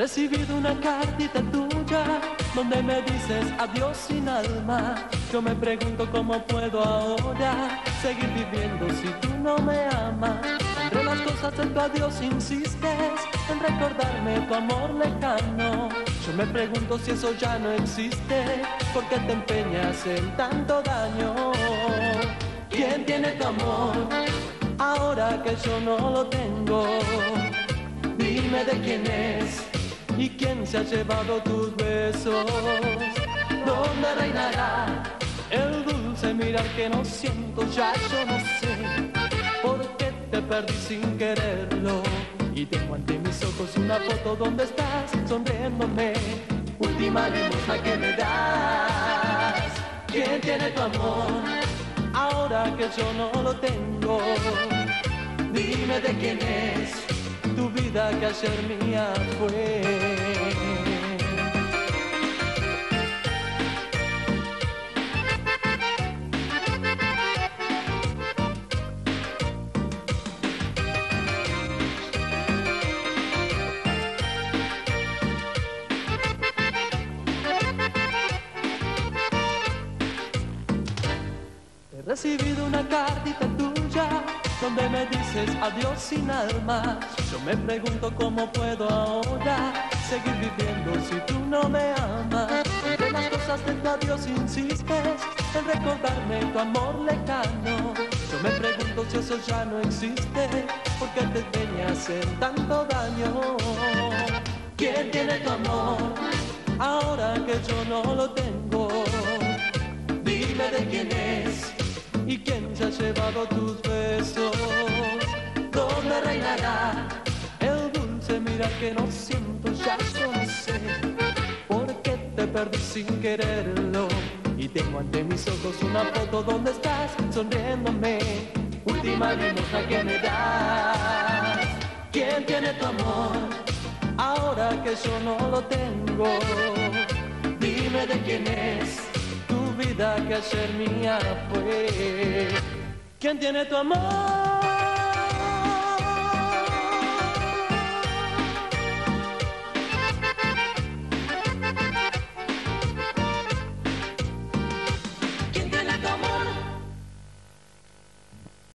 recibido una cartita tuya donde me dices adiós sin alma. Yo me pregunto cómo puedo ahora seguir viviendo si tú no me amas. Entre las cosas de tu adiós insistes en recordarme tu amor lejano. Yo me pregunto si eso ya no existe, porque te empeñas en tanto daño. ¿Quién tiene tu amor ahora que yo no lo tengo? Dime de quién es ¿Y quién se ha llevado tus besos? ¿Dónde reinará el dulce mirar que no siento? Ya yo no sé por qué te perdí sin quererlo. Y tengo ante mis ojos una foto donde estás sonriéndome. Última limosna que me das. ¿Quién tiene tu amor? Ahora que yo no lo tengo. Dime de quién es tu vida que ayer mía fue. He recibido una cartita tuya donde me dices adiós sin alma. Yo me pregunto cómo puedo ahora seguir viviendo si tú no me amas. Entre las cosas de tu adiós insistes en recordarme tu amor lejano. Yo me pregunto si eso ya no existe, porque te empeñas en tanto daño. ¿Quién tiene tu amor ahora que yo no lo tengo? Dime de quién es ¿Y quién se ha llevado tus besos? Que no siento? Ya yo no sé por qué te perdí sin quererlo. Y tengo ante mis ojos una foto donde estás sonriéndome. Última limosna que me das. ¿Quién tiene tu amor? Ahora que yo no lo tengo. Dime de quién es vida que ayer mía fue. ¿Quién tiene tu amor?